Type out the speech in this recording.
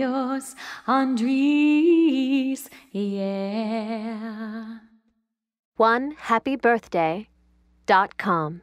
adios, Andres, yeah. One happy birthday dot com.